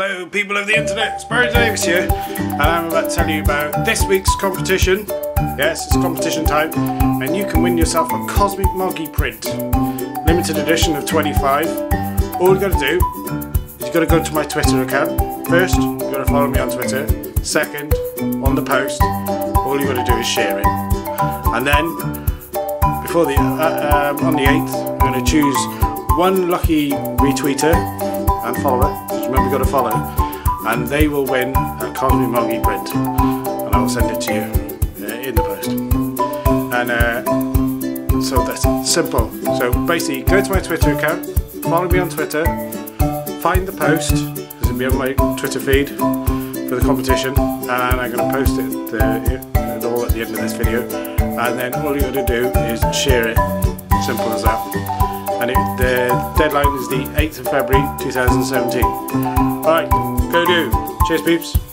Hello people of the internet, Spurgeon Davies here and I'm about to tell you about this week's competition. Yes, it's competition time and you can win yourself a Cosmic Moggy print. Limited edition of 25. All you gotta do is you gotta go to my Twitter account. First, you gotta follow me on Twitter. Second, on the post, all you gotta do is share it. And then, before the, uh, um, on the 8th, I'm gonna choose one lucky retweeter and follower. Remember you've got to follow, and they will win a Cosmic Moggy print, and I will send it to you uh, in the post. And uh, so that's simple. So basically, go to my Twitter account, follow me on Twitter, find the post because it'll be on my Twitter feed for the competition, and I'm going to post it, uh, it all at the end of this video, and then all you got to do is share it. Simple as that and it, the deadline is the 8th of February 2017. Alright, go do. Cheers, peeps.